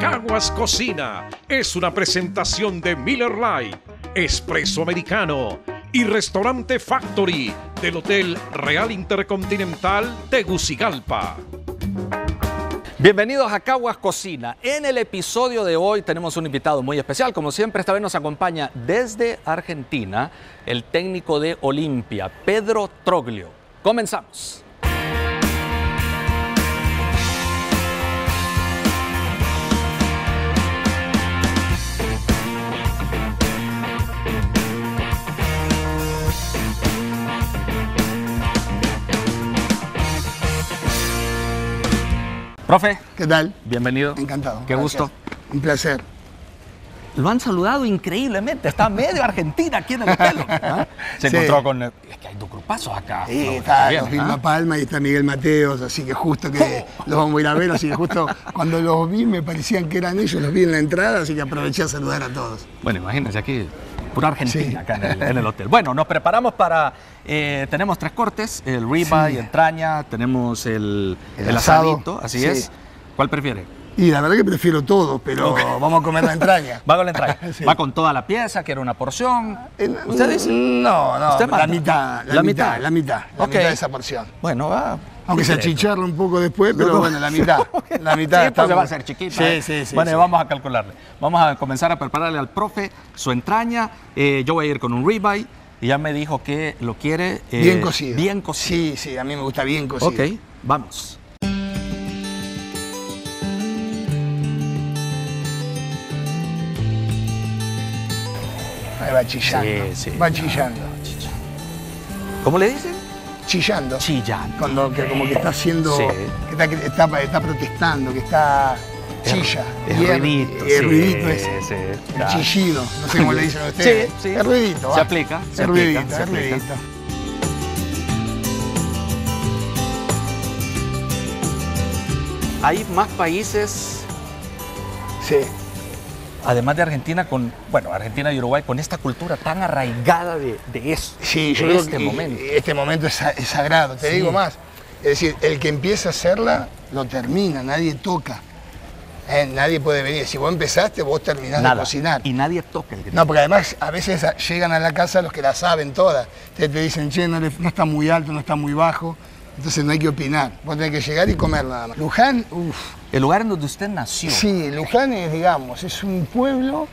Caguas Cocina es una presentación de Miller Lite, Espresso Americano y Restaurante Factory del Hotel Real Intercontinental Tegucigalpa. Bienvenidos a Caguas Cocina. En el episodio de hoy tenemos un invitado muy especial. Como siempre, esta vez nos acompaña desde Argentina el técnico de Olimpia, Pedro Troglio. Comenzamos. Profe, ¿Qué tal? bienvenido. Encantado. Qué Gracias. gusto. Un placer. Lo han saludado increíblemente. Está medio Argentina aquí en el hotel. ¿ah? Se Sí. encontró con. Es que hay dos grupazos acá. Sí, No, está bien, los Vilma ¿ah? Palma y está Miguel Mateos, así que justo que los vamos a ir a ver, así que justo cuando los vi me parecían que eran ellos, los vi en la entrada, así que aproveché a saludar a todos. Bueno, imagínense aquí. Pura Argentina Sí. acá en el, en el hotel. Bueno, nos preparamos para. eh, tenemos tres cortes: el ribeye, Sí. entraña, tenemos el, El el asado, asadito, así sí. es. ¿Cuál prefiere? Y la verdad que prefiero todo, pero vamos a comer la entraña. Va con la entraña. Va con toda la pieza, quiere una porción. Eh, ¿Usted dice? No, no, ¿Usted la mitad, la, La mitad, mitad. la mitad, la mitad de esa porción. Bueno, va. Aunque se achicharra un poco después, pero bueno, la mitad. La mitad pues estamos- va a ser chiquita. Sí, ¿eh? sí, sí. Bueno, sí. vamos a calcularle. Vamos a comenzar a prepararle al profe su entraña. Eh, yo voy a ir con un ribeye y ya me dijo que lo quiere eh, Bien cocido. Bien cocido. Sí, sí, a mí me gusta bien cocido. Ok, vamos. Ahí va chillando. Sí, sí. Va chillando. ¿Cómo le dicen? Chillando. Chillando. Cuando que como que está haciendo, Sí. que está, que está, está protestando, que está chilla. Y ruidito. El sí, ruidito ese. sí, El chillido. No sé cómo le dicen a ustedes. Sí, sí. Es ruidito. Se va. aplica, se aplica, ruidito, se aplica. ruidito. Hay más países, Sí. Además de Argentina, con, bueno, Argentina y Uruguay, con esta cultura tan arraigada de, de eso. Sí, yo de creo este que momento. este momento es, sa- es sagrado. Te Sí. digo más. Es decir, el que empieza a hacerla, lo termina, nadie toca. Eh, nadie puede venir. Si vos empezaste, vos terminás de cocinar. Y nadie toca el grito. No, porque además a veces llegan a la casa los que la saben todas. Te, te dicen, che, no, le- no está muy alto, no está muy bajo. Entonces no hay que opinar. Vos tenés que llegar y comer nada más. Luján, uff. El lugar en donde usted nació. Sí, Luján es, digamos, es un pueblo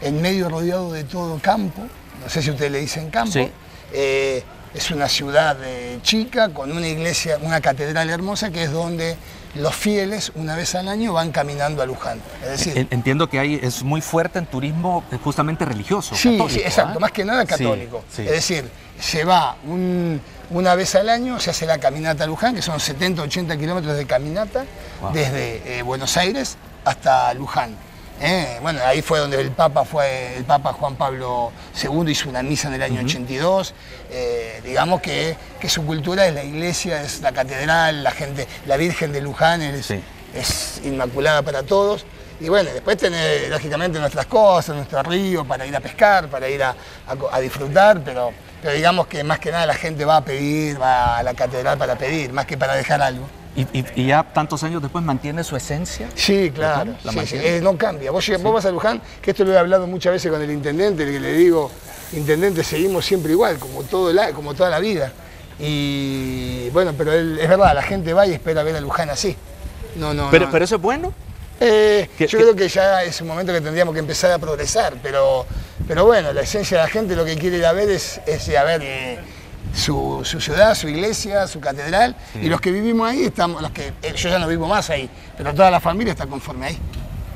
en medio rodeado de todo campo. No sé si ustedes le dicen campo. Sí. Eh, es una ciudad eh, chica con una iglesia, una catedral hermosa que es donde los fieles una vez al año van caminando a Luján. Es decir, En- Entiendo que hay, es muy fuerte en turismo eh, justamente religioso. Sí, católico, sí, exacto, ¿ah? más que nada Sí, católico. sí. Es decir, se va un- una vez al año, se hace la caminata a Luján, que son 70, 80 kilómetros de caminata, Wow. desde eh, Buenos Aires hasta Luján. Eh, bueno, ahí fue donde el Papa fue, el Papa Juan Pablo II hizo una misa en el año 82. Eh, digamos que, que su cultura es la iglesia, es la catedral, la gente, la Virgen de Luján es, Sí. es inmaculada para todos. Y bueno, después tener lógicamente nuestras cosas, nuestro río para ir a pescar, para ir a, a disfrutar, pero, pero digamos que más que nada la gente va a pedir, va a la catedral para pedir, más que para dejar algo. ¿Y, y- y ya tantos años después mantiene su esencia? Sí, claro, La sí, sí, eh, no cambia. Vos, llegás- vos vas a Luján, que esto lo he hablado muchas veces con el intendente, el que le digo, intendente, seguimos siempre igual, como, todo la, como toda la vida. Y bueno, pero él- es verdad, la gente va y espera ver a Luján así. No, no, Pero, no. pero eso es bueno. Eh, ¿Qué- yo qué- creo que ya es un momento que tendríamos que empezar a progresar, pero, pero bueno, la esencia de la gente lo que quiere ir a ver es, es ir a ver eh, su, su ciudad, su iglesia, su catedral, y los que vivimos ahí estamos, los que eh, yo ya no vivo más ahí, pero toda la familia está conforme ahí.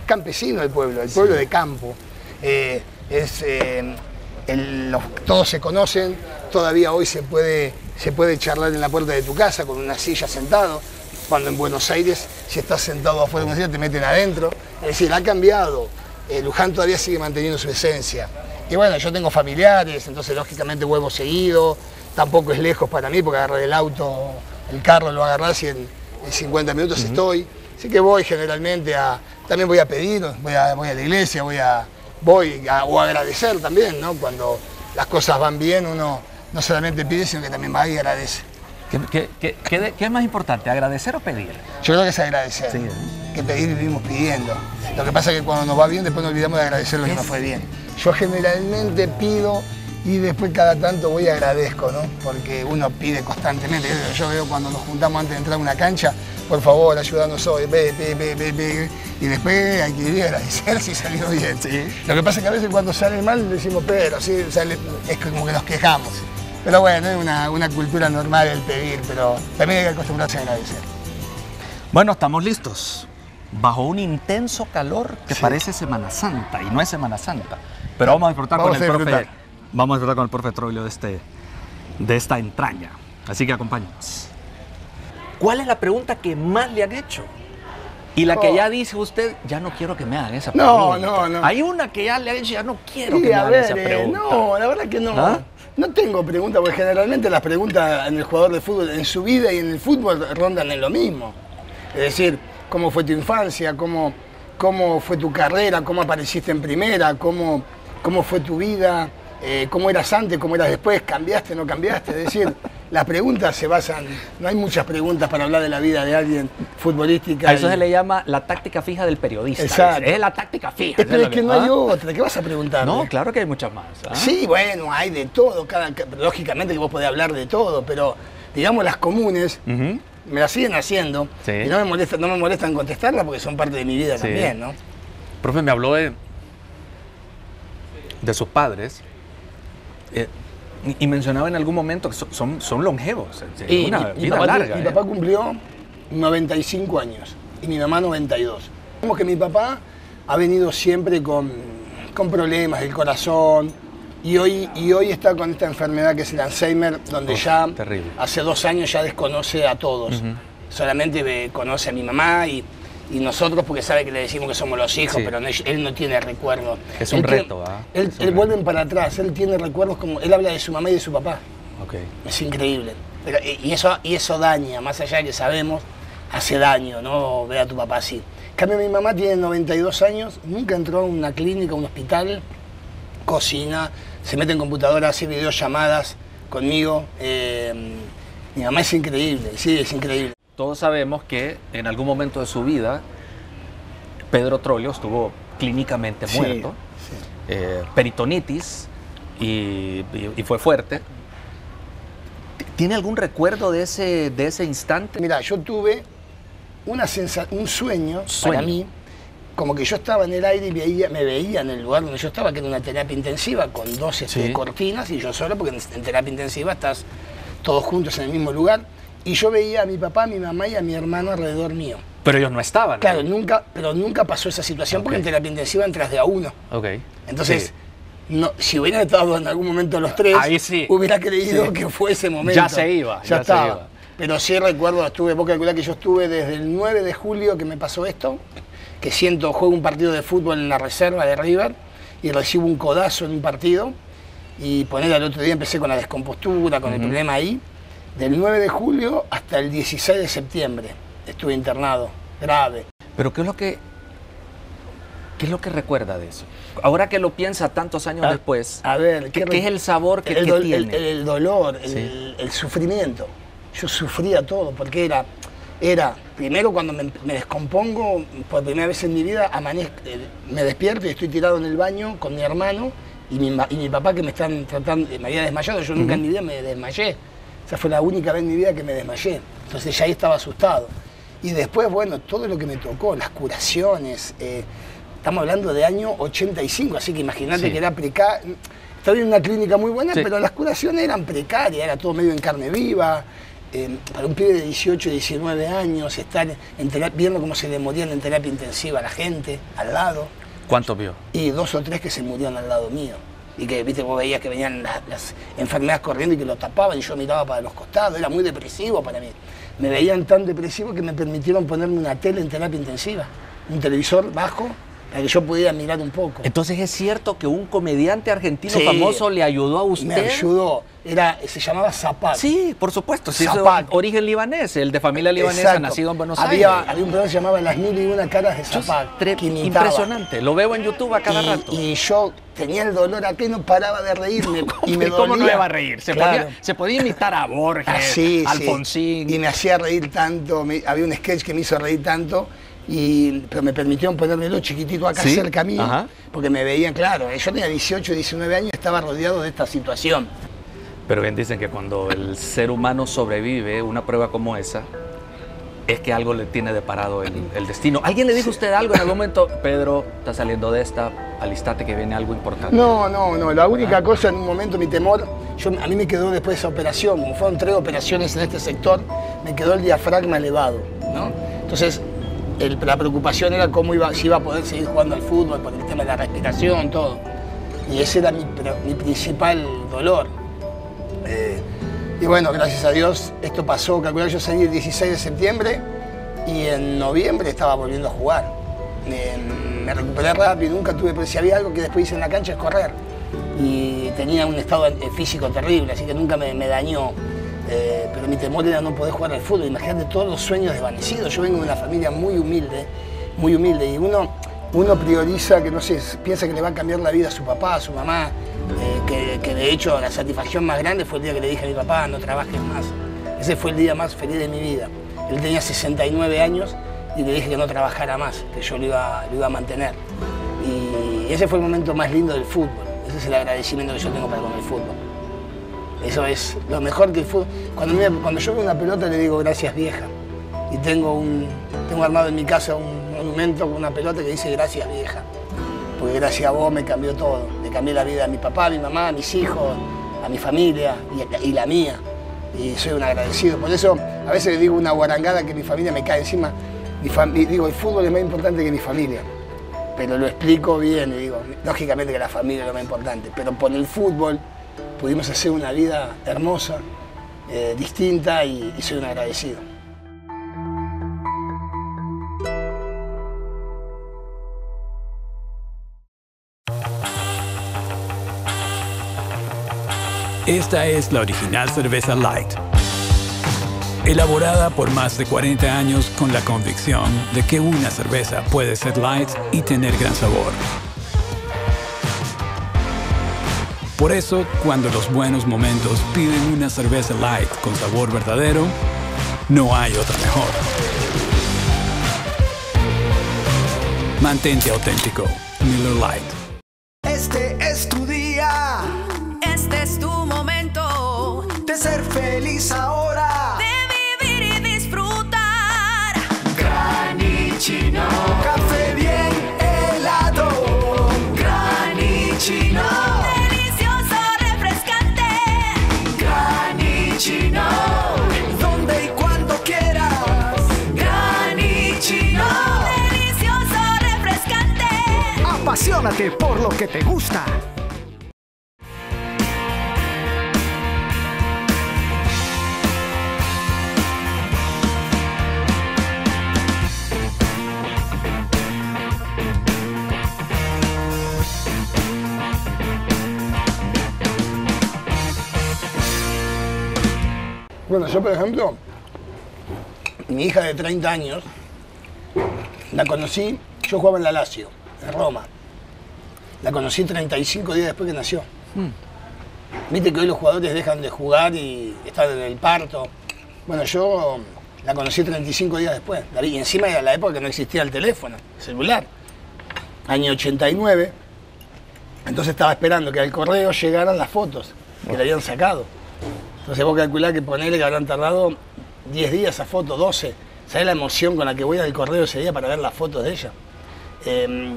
Campesino el pueblo, el pueblo de campo. Eh, es, el- los- todos se conocen, todavía hoy se puede, se puede charlar en la puerta de tu casa con una silla sentado, cuando en Buenos Aires, si estás sentado afuera de una silla, te meten adentro. Es decir, ha cambiado. Eh, Luján todavía sigue manteniendo su esencia. Y bueno, yo tengo familiares, entonces lógicamente vuelvo seguido, tampoco es lejos para mí, porque agarrar el auto, el carro lo agarrás y en, en 50 minutos estoy. Así que voy generalmente a, también voy a pedir, voy a, voy a la iglesia, voy a, voy a, o agradecer también, ¿no? Cuando las cosas van bien, uno no solamente pide, sino que también va y agradece. ¿Qué, qué- qué- qué de- qué es más importante, agradecer o pedir? Yo creo que es agradecer. Sí. que pedir vivimos pidiendo. Lo que pasa es que cuando nos va bien, después nos olvidamos de agradecer lo que nos fue bien. Yo generalmente pido y después cada tanto voy y agradezco, ¿no? Porque uno pide constantemente. Yo veo cuando nos juntamos antes de entrar a una cancha, por favor, ayúdanos hoy, ve, ve, ve, ve, ve. Y después hay que ir a agradecer si salió bien. Lo que pasa es que a veces cuando sale mal decimos, pero, sí, sale, es como que nos quejamos. Pero bueno, es una, una cultura normal el pedir, pero también hay que acostumbrarse a agradecer. Bueno, estamos listos. Bajo un intenso calor que Sí. parece Semana Santa y no es Semana Santa. Pero vamos a disfrutar Vamos con el a profe. disfrutar. Vamos a disfrutar con el profe Troglio de, este, de esta entraña. Así que acompáñenos. ¿Cuál es la pregunta que más le han hecho? Y la que Oh. ya dice usted, ya no quiero que me hagan esa No, pregunta. no, no. Hay una que ya le han hecho, ya no quiero que me hagan ver, esa eh, pregunta. no, la verdad que no. ¿Ah? No tengo preguntas, porque generalmente las preguntas en el jugador de fútbol, en su vida y en el fútbol, rondan en lo mismo. Es decir, cómo fue tu infancia, cómo, cómo fue tu carrera, cómo apareciste en primera, cómo, cómo fue tu vida, eh, cómo eras antes, cómo eras después, cambiaste, no cambiaste. Es decir, las preguntas se basan, no hay muchas preguntas para hablar de la vida de alguien futbolística. A eso y- se le llama la táctica fija del periodista. Exacto. Es la táctica fija. Pero ¿sí es que no hay otra, ¿qué vas a preguntar? No, claro que hay muchas más. ¿ah? Sí, bueno, hay de todo, cada, ca- lógicamente que vos podés hablar de todo, pero digamos las comunes me las siguen haciendo Sí. y no me molesta, no me molestan contestarlas porque son parte de mi vida Sí. también, ¿no? Profe, me habló de, de sus padres eh, y- y mencionaba en algún momento que son, son, longevos, Y una mi, mi vida papá, larga. mi ¿eh? papá cumplió 95 años y mi mamá 92. Como que mi papá ha venido siempre con, con problemas del corazón y hoy, y hoy está con esta enfermedad que es el Alzheimer, donde Uf, ya terrible. hace dos años ya desconoce a todos. Solamente ve- conoce a mi mamá y, y nosotros porque sabe que le decimos que somos los hijos, Sí. pero no- él no tiene recuerdos. Es un Él tiene- reto, ¿ah? Él, él reto. vuelven para atrás, él tiene recuerdos como, él habla de su mamá y de su papá. Ok. Es increíble. Pero, y eso, y eso daña, más allá de que sabemos, hace daño, ¿no? Ver a tu papá así. En cambio, mi mamá tiene 92 años, nunca entró a una clínica, a un hospital, cocina, se mete en computadora, hace videollamadas conmigo. eh, mi mamá es increíble, sí, es increíble. Todos sabemos que en algún momento de su vida Pedro Troglio estuvo clínicamente Sí, muerto, eh, peritonitis y, y- y fue fuerte. ¿Tiene algún recuerdo de ese, de ese instante? Mira, yo tuve una sensa- un sueño, Sueño. para mí, como que yo estaba en el aire y veía, me veía en el lugar donde yo estaba, que era una terapia intensiva con dos este, Sí. cortinas y yo solo, porque en, en terapia intensiva estás todos juntos en el mismo lugar. Y yo veía a mi papá, a mi mamá y a mi hermano alrededor mío. Pero ellos no estaban. Claro, nunca, pero nunca pasó esa situación porque en terapia intensiva entras de a uno. Ok. Entonces, Sí. no, si hubieran estado en algún momento los tres, Ahí sí. hubiera creído Sí. que fue ese momento. Ya se iba, Ya, ya se estaba. iba. Pero sí recuerdo, estuve, vos calculás que yo estuve desde el 9 de julio que me pasó esto, que siento, juego un partido de fútbol en la reserva de River y recibo un codazo en un partido y poner al otro día empecé con la descompostura, con el problema ahí. Del 9 de julio hasta el 16 de septiembre estuve internado, grave. Pero ¿qué es lo que qué es lo que recuerda de eso? Ahora que lo piensa tantos años A- después, A ver, ¿qué, qué es el sabor que, el, que tiene? el- el dolor, el, Sí. el sufrimiento. Yo sufría todo porque era, era primero cuando me, me descompongo, por primera vez en mi vida, amanez- eh, me despierto y estoy tirado en el baño con mi hermano y mi, ma- y mi papá que me están tratando, me había desmayado, yo nunca en mi vida me desmayé. Esa fue la única vez en mi vida que me desmayé. Entonces ya ahí estaba asustado. Y después, bueno, todo lo que me tocó, las curaciones, eh, estamos hablando de año 85, así que imagínate Sí. que era precario. Estaba en una clínica muy buena, Sí. pero las curaciones eran precarias, era todo medio en carne viva. Eh, para un pibe de 18, 19 años, estar en terap- viendo cómo se le morían en terapia intensiva a la gente, al lado, ¿Cuánto vio? y dos o tres que se murieron al lado mío. Y que, viste, vos veías que venían las, las enfermedades corriendo y que lo tapaban y yo miraba para los costados, era muy depresivo para mí. Me veían tan depresivo que me permitieron ponerme una tele en terapia intensiva, un televisor bajo, para que yo pudiera mirar un poco. Entonces es cierto que un comediante argentino Sí. famoso le ayudó a usted. Me ayudó, era, se llamaba Zapac. Sí, por supuesto. Sí, Zapac. origen libanés, el de familia libanesa, Exacto. nacido en Buenos había, Aires. Había un programa que se llamaba Las Mil y Una Caras de tre- que impresionante. Lo veo en YouTube a cada y, rato. y yo tenía el dolor y no paraba de reírme. y me ¿Cómo no dolía. iba a reír? Se, Claro. podía, se podía imitar a Borges, Así, sí. Alfonsín. Y me hacía reír tanto, me- había un sketch que me hizo reír tanto y, pero me permitieron ponérmelo chiquitito acá ¿Sí? cerca mío, Ajá. porque me veían, claro, yo tenía 18, 19 años y estaba rodeado de esta situación. Pero bien dicen que cuando el ser humano sobrevive una prueba como esa, es que algo le tiene deparado el, el destino. ¿Alguien le dijo a usted algo en algún momento? Pedro, está saliendo de esta, alistate que viene algo importante. No, no, no. La única cosa en un momento, mi temor, yo, a mí me quedó después de esa operación, como fueron tres operaciones en este sector, me quedó el diafragma elevado, ¿no? Entonces, la preocupación era cómo iba, si iba a poder seguir jugando al fútbol por el tema de la respiración, todo. Y ese era mi, principal dolor. Eh, y bueno, gracias a Dios, esto pasó, calcular yo salí el 16 de septiembre y en noviembre estaba volviendo a jugar. Me recuperé rápido, nunca tuve, pero si había algo que después hice en la cancha es correr. Y tenía un estado eh, físico terrible, así que nunca me dañó. Eh, pero mi temor era no poder jugar al fútbol. Imagínate todos los sueños desvanecidos. Yo vengo de una familia muy humilde, muy humilde, y uno, uno prioriza que, no sé, piensa que le va a cambiar la vida a su papá, a su mamá, eh, que, que de hecho la satisfacción más grande fue el día que le dije a mi papá, no trabajes más. Ese fue el día más feliz de mi vida. Él tenía 69 años y le dije que no trabajara más, que yo lo iba, lo iba a mantener. Y ese fue el momento más lindo del fútbol. Ese es el agradecimiento que yo tengo para con el fútbol. Eso es lo mejor que el fútbol. Cuando, me- yo veo una pelota le digo gracias vieja. Y tengo, un, tengo armado en mi casa un monumento con una pelota que dice gracias vieja. Porque gracias a vos me cambió todo. Le cambié la vida a mi papá, a mi mamá, a mis hijos, a mi familia y, y la mía. Y soy un agradecido. Por eso a veces le digo una guarangada que mi familia me cae encima. Mi digo, el fútbol es más importante que mi familia. Pero lo explico bien y digo, lógicamente que la familia es lo más importante. Pero por el fútbol pudimos hacer una vida hermosa, eh, distinta y, y soy un agradecido. Esta es la original cerveza Light. Elaborada por más de 40 años con la convicción de que una cerveza puede ser light y tener gran sabor. Por eso, cuando los buenos momentos piden una cerveza light con sabor verdadero, no hay otra mejor. Mantente auténtico. Miller Light. Este es tu día Este es tu momento de ser feliz ahora. Apasionate por lo que te gusta. Bueno, yo por ejemplo, mi hija de 30 años, la conocí, yo jugaba en la Lazio, en Roma. La conocí 35 días después que nació. Viste que hoy los jugadores dejan de jugar y están en el parto. Bueno, yo la conocí 35 días después. Y encima era la época que no existía el teléfono, el celular. Año 89. Entonces estaba esperando que al correo llegaran las fotos que le habían sacado. Entonces vos calculás que ponele que habrán tardado 10 días esa foto, 12. ¿Sabés la emoción con la que voy al correo ese día para ver las fotos de ella? Eh,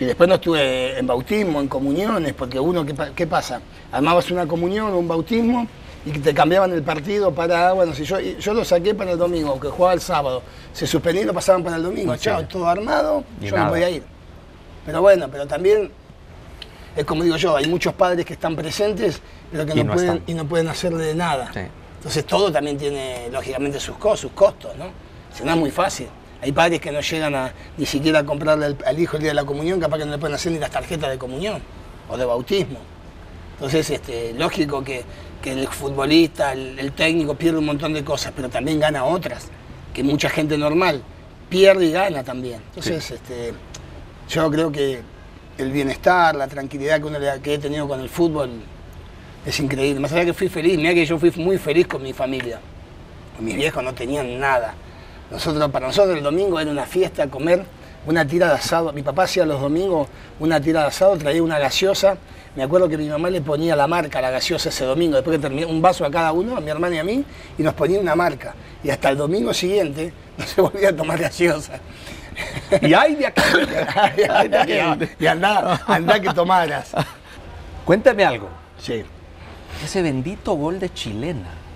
y después no estuve en bautismo, en comuniones, porque uno, ¿qué, pa- qué pasa? Armabas una comunión o un bautismo y te cambiaban el partido para, bueno, si yo, yo lo saqué para el domingo, que jugaba el sábado, se suspendía y lo pasaban para el domingo, Sí. chao, todo armado, Y yo nada. no podía ir. Pero bueno, pero también es como digo yo, hay muchos padres que están presentes, pero que Y no, no pueden, están. y no pueden hacerle nada. Sí. Entonces todo también tiene, lógicamente, sus, sus costos, ¿no? Si no es muy fácil. Hay padres que no llegan a ni siquiera a comprarle al, al hijo el día de la comunión, capaz que no le pueden hacer ni las tarjetas de comunión o de bautismo. Entonces, este, lógico que, que el futbolista, el, el técnico pierde un montón de cosas, pero también gana otras, que mucha gente normal pierde y gana también. Entonces, este, yo creo que el bienestar, la tranquilidad que, uno le- que he tenido con el fútbol es increíble. Más allá que fui feliz, mira que yo fui muy feliz con mi familia. Mis viejos no tenían nada. Nosotros, para nosotros el domingo era una fiesta, comer una tira de asado. Mi papá hacía los domingos una tira de asado, traía una gaseosa. Me acuerdo que mi mamá le ponía la marca a la gaseosa ese domingo, después que terminó un vaso a cada uno, a mi hermana y a mí, y nos ponía una marca. Y hasta el domingo siguiente no se volvía a tomar gaseosa. Y hay de acá. y andá, andá que tomaras. Cuéntame algo. Sí. Ese bendito gol de chilena.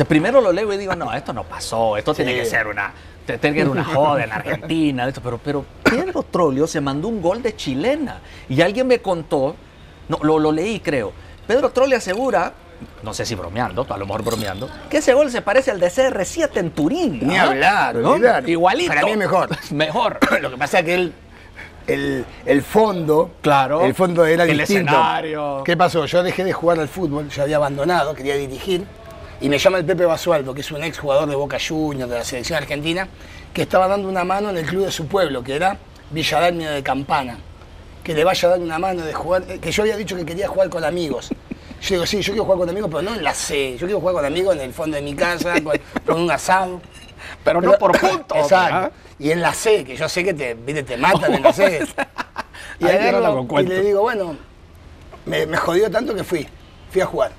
Sea, primero lo leo y digo, no, esto no pasó, esto tiene que ser una, tiene que ser una joda en Argentina, esto, pero, pero Pedro Troglio se mandó un gol de chilena. Y alguien me contó, no, lo, lo leí creo, Pedro Troglio asegura, no sé si bromeando, a lo mejor bromeando, que ese gol se parece al de CR7 en Turín. Ni hablar, ¿No? Igualito. Para mí es mejor. Mejor. Lo que pasa es que él, el, el fondo, Claro. el fondo era El distinto. escenario. ¿Qué pasó? Yo dejé de jugar al fútbol, yo había abandonado, quería dirigir, y me llama el Pepe Basualdo, que es un ex jugador de Boca Juniors, de la selección argentina, que estaba dando una mano en el club de su pueblo, que era Villadalmia de Campana. Que le vaya a dar una mano de jugar, eh, que yo había dicho que quería jugar con amigos. Yo digo, sí, yo quiero jugar con amigos, pero no en la C. Yo quiero jugar con amigos en el fondo de mi casa, con, con un asado. Pero no por puntos. Exacto. Y en la C, que yo sé que te, viste, te matan en la C. y, agarro le digo, bueno, me, me jodió tanto que fui, fui a jugar.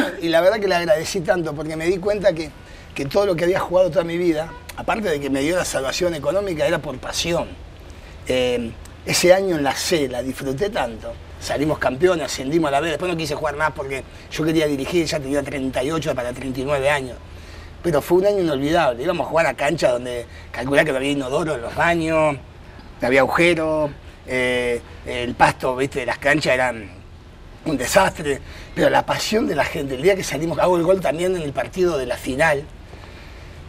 y la verdad que le agradecí tanto porque me di cuenta que, que todo lo que había jugado toda mi vida, aparte de que me dio la salvación económica, era por pasión. Eh, ese año en la C la disfruté tanto. Salimos campeones, ascendimos a la B. Después no quise jugar más porque yo quería dirigir, ya tenía 38 para 39 años. Pero fue un año inolvidable. Íbamos a jugar a canchas donde calculé que no había inodoro en los baños, no había agujero, eh, el pasto ¿viste? de las canchas eran un desastre. Pero la pasión de la gente, el día que salimos, hago el gol también en el partido de la final.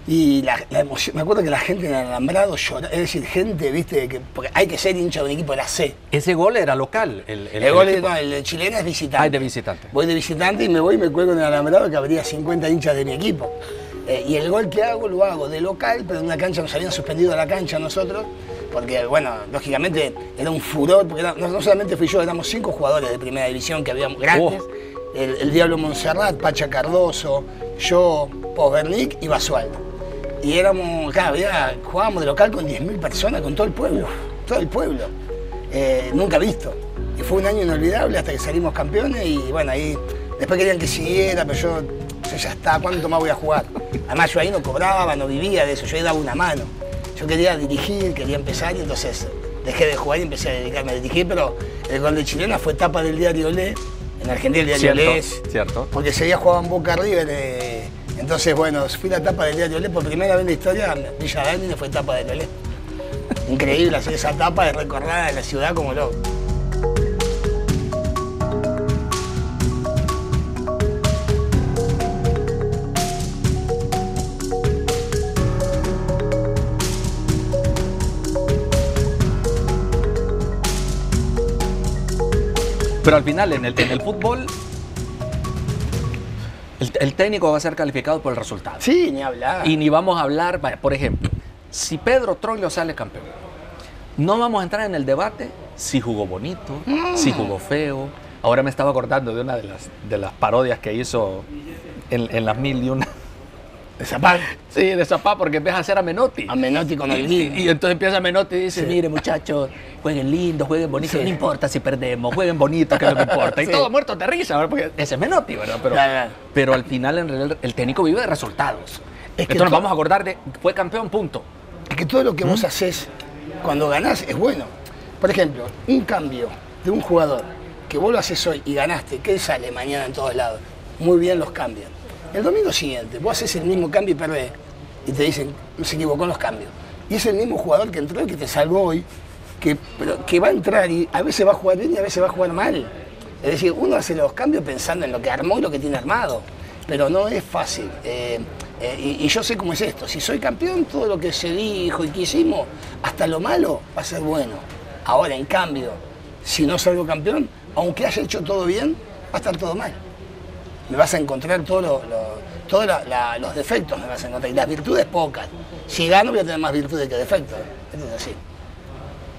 Y la, la emoción, me acuerdo que la gente en el alambrado lloraba, es decir, gente, viste, que, porque hay que ser hincha de un equipo de la C. Ese gol era local. El, El, gol, no, el chileno es visitante. Ah, es de visitante. Voy de visitante y me voy y me cuelgo en el alambrado que habría 50 hinchas de mi equipo. Eh, y el gol que hago lo hago de local, pero en una cancha nos habían suspendido la cancha nosotros, porque, bueno, lógicamente era un furor, porque era- no, no solamente fui yo, éramos cinco jugadores de primera división que habíamos grandes. El, Diablo Montserrat, Pacha Cardoso, yo, Povernick y Basualdo. Y éramos, claro, jugábamos de local con 10.000 personas, con todo el pueblo, todo el pueblo. Eh, nunca visto. Y fue un año inolvidable hasta que salimos campeones y bueno, ahí después querían que siguiera, pero yo, yo ya está, ¿cuánto más voy a jugar? Además yo ahí no cobraba, no vivía de eso, yo ahí daba una mano. Yo quería dirigir, quería empezar y entonces dejé de jugar y empecé a dedicarme a dirigir, pero el gol de Chilena fue tapa del diario Le, en Argentina el diario Cierto, Le es, cierto. porque seguía jugando en Boca River. eh, entonces, bueno, fui la tapa del diario Le por primera vez en la historia, Villa Dálmine fue tapa del Olé. Increíble hacer esa tapa de recordar a la ciudad como loco. Pero al final, en el, en el fútbol, el, el técnico va a ser calificado por el resultado. Sí, ni hablar. Y ni vamos a hablar, por ejemplo, si Pedro Troglio sale campeón, no vamos a entrar en el debate si jugó bonito, si jugó feo. Ahora me estaba acordando de una de las, de las parodias que hizo en, en las mil y una. De Sí, de Zapá, porque empieza a hacer a Menotti. a Menotti con Y, Holguín. y entonces empieza Menotti y dice, mire muchachos, jueguen lindo, jueguen bonito, Sí. no importa si perdemos, jueguen bonito, que lo que importa. Y Sí. todos muertos de risa, ¿verdad? porque ese es Menotti, ¿verdad? Pero, Claro, pero al final en realidad el técnico vive de resultados. Es que entonces nos vamos a acordar de, fue campeón, punto. Es que todo lo que vos haces cuando ganás es bueno. Por ejemplo, un cambio de un jugador que vos lo haces hoy y ganaste, ¿qué sale mañana en todos lados? Muy bien los cambios. El domingo siguiente, vos haces el mismo cambio y perdés. Y te dicen, se equivocó en los cambios. Y es el mismo jugador que entró y que te salvó hoy, que, va a entrar y a veces va a jugar bien y a veces va a jugar mal. Es decir, uno hace los cambios pensando en lo que armó y lo que tiene armado. Pero no es fácil. Eh, eh, y, y yo sé cómo es esto. Si soy campeón, todo lo que se dijo y que hicimos, hasta lo malo va a ser bueno. Ahora, en cambio, si no salgo campeón, aunque haya hecho todo bien, va a estar todo mal. Me vas a encontrar todo lo- lo- todos los defectos, me vas a encontrar. Y las virtudes pocas. Si gano, voy a tener más virtudes que defectos. Esto es así.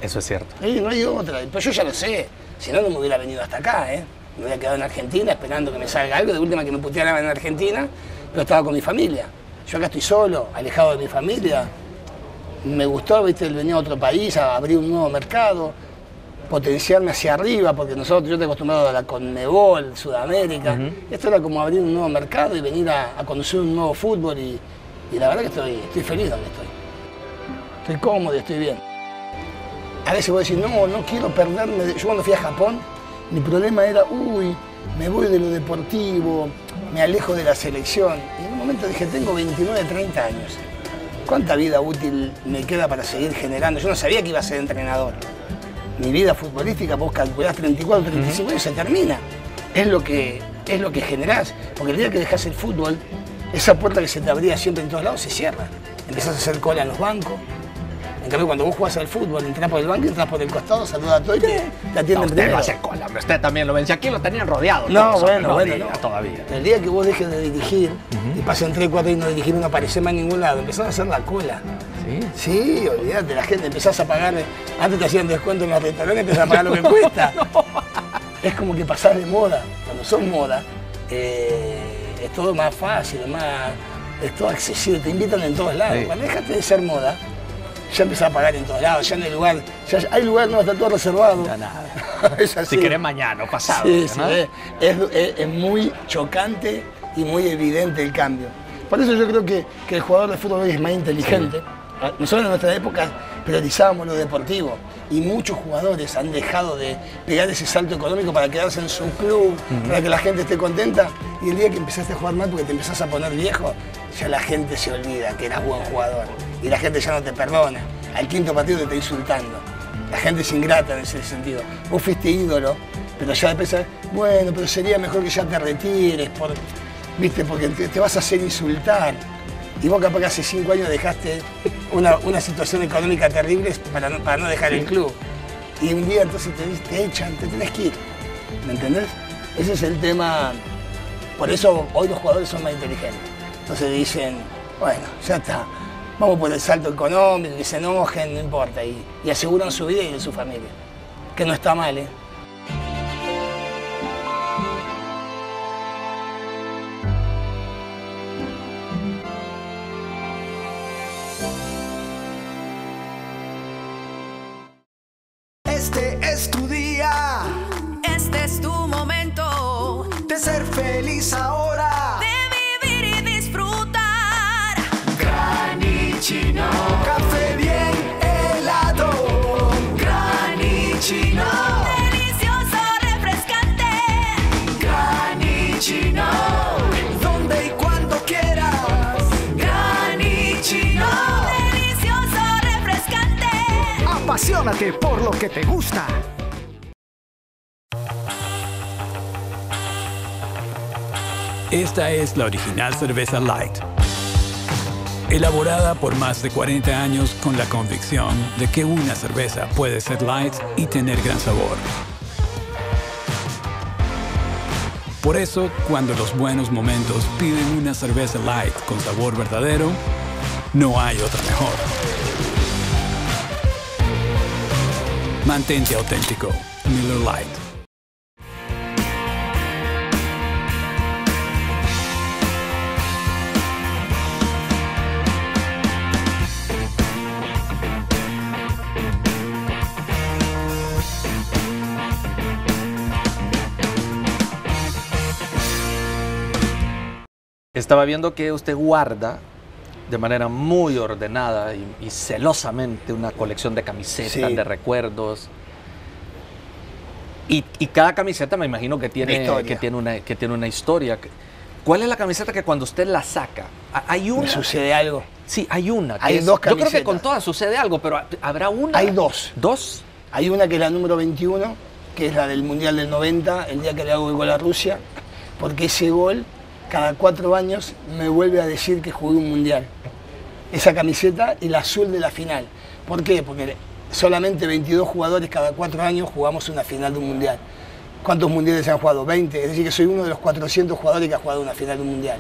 Eso es cierto. Y no hay otra. Pero yo ya lo sé. Si no, no me hubiera venido hasta acá, ¿eh? Me hubiera quedado en Argentina esperando que me salga algo. De última que me putearan en Argentina, pero estaba con mi familia. Yo acá estoy solo, alejado de mi familia. Me gustó, viste, el venir a otro país, a abrir un nuevo mercado, potenciarme hacia arriba, porque nosotros, yo estoy acostumbrado a la Conmebol, Sudamérica. Esto era como abrir un nuevo mercado y venir a, a conocer un nuevo fútbol y, y la verdad que estoy, estoy feliz donde estoy. Estoy cómodo, estoy bien. A veces voy a decir, no, no quiero perderme. de-". Yo cuando fui a Japón, mi problema era, uy, me voy de lo deportivo, me alejo de la selección. Y en un momento dije, tengo 29, 30 años. ¿Cuánta vida útil me queda para seguir generando? Yo no sabía que iba a ser entrenador. Mi vida futbolística, vos calculás 34, 35 años, se termina. Es lo que, es lo que generás. Porque el día que dejás el fútbol, esa puerta que se te abría siempre en todos lados se cierra. Empezás a hacer cola en los bancos. En cambio, cuando vos jugás al fútbol, entras por el banco, entras por el costado, saludas a todos y te, te No, atienden usted primero. no hace cola, hombre, usted también lo ven. Si aquí lo tenían rodeado. No, todos, bueno, no. todavía. El día que vos dejes de dirigir y pasen 3, 4 años no dirigir y no apareces más en ningún lado, empezás a hacer la cola. Sí. Sí, olvídate, la gente empezás a pagar, antes te hacían descuento en los restaurantes, empezás a pagar lo que cuesta. Es como que pasás de moda. Cuando sos moda, eh, es todo más fácil, más, es todo accesible, te invitan en todos lados. Sí. Cuando dejaste de ser moda, ya empezás a pagar en todos lados, ya no hay lugar, ya hay lugar, no, está todo reservado. Ya nada. es así. Si querés mañana o pasado. Sí, sí, ¿no? es, es- es- es muy chocante y muy evidente el cambio. Por eso yo creo que, que el jugador de fútbol es más inteligente. Nosotros en nuestra época priorizábamos lo deportivo y muchos jugadores han dejado de pegar ese salto económico para quedarse en su club, para que la gente esté contenta. Y el día que empezaste a jugar mal porque te empezás a poner viejo, ya la gente se olvida que eras buen jugador y la gente ya no te perdona. Al quinto partido te está insultando. La gente es ingrata en ese sentido. Vos fuiste ídolo, pero ya sabes, bueno, pero sería mejor que ya te retires, por, ¿viste? porque te, te vas a hacer insultar. Y vos capaz que hace cinco años dejaste una, una situación económica terrible para no, para no dejar el club. Y un día entonces te, te echan, te tenés que ir. ¿Me entendés? Ese es el tema. Por eso hoy los jugadores son más inteligentes. Entonces dicen, bueno, ya está. Vamos por el salto económico, que se enojen, no importa. Y, y aseguran su vida y de su familia. Que no está mal, ¿eh? Este es tu día que te gusta. Esta es la original cerveza Light. Elaborada por más de 40 años con la convicción de que una cerveza puede ser light y tener gran sabor. Por eso, cuando los buenos momentos piden una cerveza light con sabor verdadero, no hay otra mejor. Mantente auténtico. Miller Lite. Estaba viendo que usted guarda de manera muy ordenada y, y celosamente una colección de camisetas, Sí. de recuerdos. Y, y cada camiseta me imagino que tiene, que tiene, una, que tiene una historia. ¿Cuál es la camiseta que cuando usted la saca? ha- Hay Me una. sucede algo. Sí, hay una. Hay es- dos Yo creo que camisetas. con todas sucede algo, pero habrá una. Hay dos. ¿Dos? Hay una que es la número 21, que es la del Mundial del 90, el día que le hago el gol a Rusia, porque ese gol, cada cuatro años, me vuelve a decir que jugué un Mundial. Esa camiseta y la azul de la final. ¿Por qué? Porque solamente 22 jugadores cada cuatro años jugamos una final de un Mundial. ¿Cuántos mundiales se han jugado? 20. Es decir, que soy uno de los 400 jugadores que ha jugado una final de un Mundial.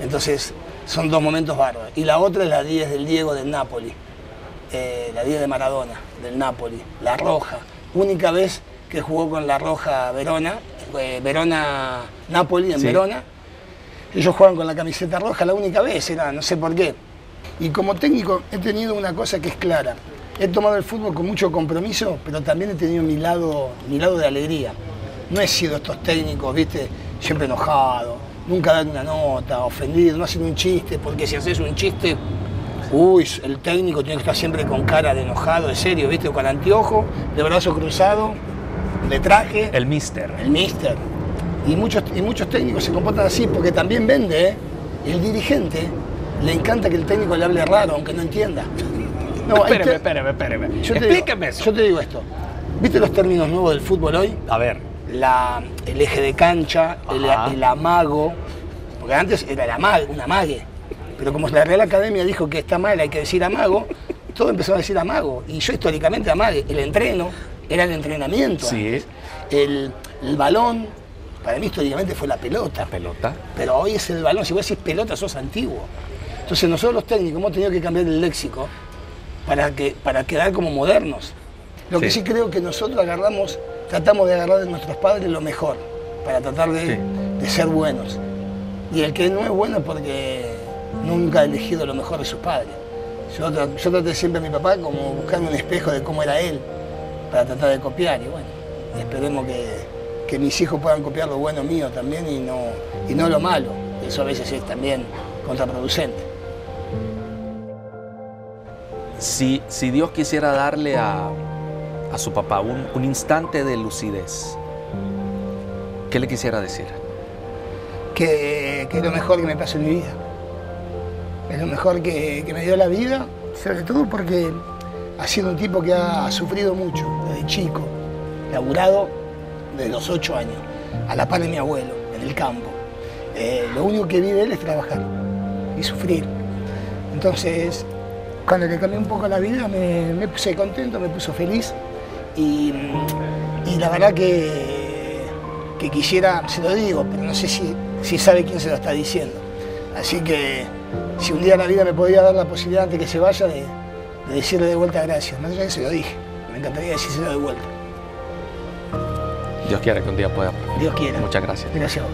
Entonces, son dos momentos bárbaros. Y la otra es la 10 del Diego del Napoli eh, la 10 de Maradona, del Napoli, la Roja. Única vez que jugó con la Roja Verona, eh, Verona-Napoli en Sí. Verona. Ellos juegan con la camiseta roja la única vez, era, no sé por qué. Y como técnico he tenido una cosa que es clara. He tomado el fútbol con mucho compromiso, pero también he tenido mi lado, mi lado de alegría. No he sido estos técnicos, viste, siempre enojado, nunca dan una nota, ofendido, no hacen un chiste, porque si haces un chiste, uy, el técnico tiene que estar siempre con cara de enojado, de serio, viste, con anteojo, de brazo cruzado, de traje El mister. el mister. Y muchos, y muchos técnicos se comportan así porque también vende, ¿eh? El dirigente le encanta que el técnico le hable raro, aunque no entienda. No, espéreme, espéreme, espéreme. yo Explíqueme digo, eso. Yo te digo esto. ¿Viste los términos nuevos del fútbol hoy? A ver. La, el eje de cancha, el, amago. Porque antes era el amague, un amague. Pero como la Real Academia dijo que está mal, hay que decir amago, todo empezó a decir amago. Y yo históricamente amague. El entreno era el entrenamiento. Sí. El, el balón, para mí históricamente fue la pelota. Pelota. Pero hoy es el balón. Si vos decís pelota, sos antiguo. Entonces nosotros los técnicos hemos tenido que cambiar el léxico para, que, para quedar como modernos. Lo que Sí. creo que nosotros agarramos, tratamos de agarrar de nuestros padres lo mejor, para tratar de, Sí. de ser buenos. Y el que no es bueno es porque nunca ha elegido lo mejor de sus padres. Yo, yo traté siempre a mi papá como buscando un espejo de cómo era él, para tratar de copiar. Y bueno, esperemos que, que mis hijos puedan copiar lo bueno mío también y no, y no lo malo. Eso a veces es también contraproducente. Si, si Dios quisiera darle a, a su papá un, un instante de lucidez, ¿qué le quisiera decir? que, que es lo mejor que me pasó en mi vida. Es lo mejor que, que me dio la vida, sobre todo porque ha sido un tipo que ha sufrido mucho desde chico, laburado desde los ocho años, a la par de mi abuelo, en el campo. Eh, lo único que vi de él es trabajar y sufrir. Entonces, cuando le cambié un poco la vida, me, puse contento, me puso feliz y, la verdad que, que quisiera, se lo digo, pero no sé si, si sabe quién se lo está diciendo. Así que si un día la vida me podía dar la posibilidad antes que se vaya de, de decirle de vuelta gracias, más de eso lo dije, me encantaría decírselo de vuelta. Dios quiera que un día pueda. Dios quiera. Muchas gracias. Gracias.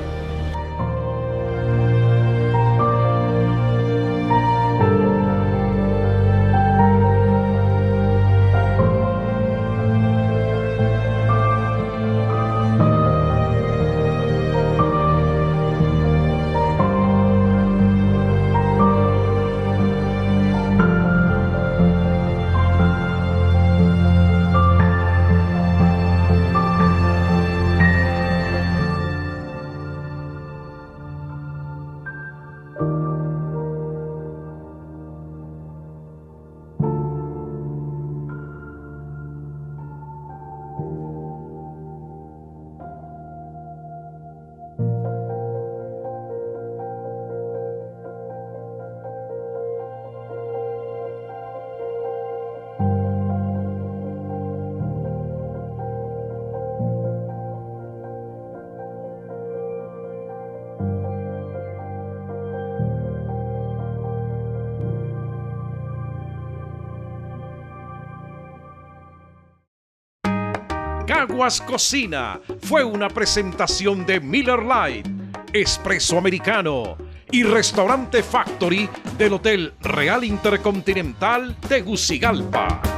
Caguas Cocina fue una presentación de Miller Lite, Espresso Americano y Restaurante Factory del Hotel Real Intercontinental Tegucigalpa.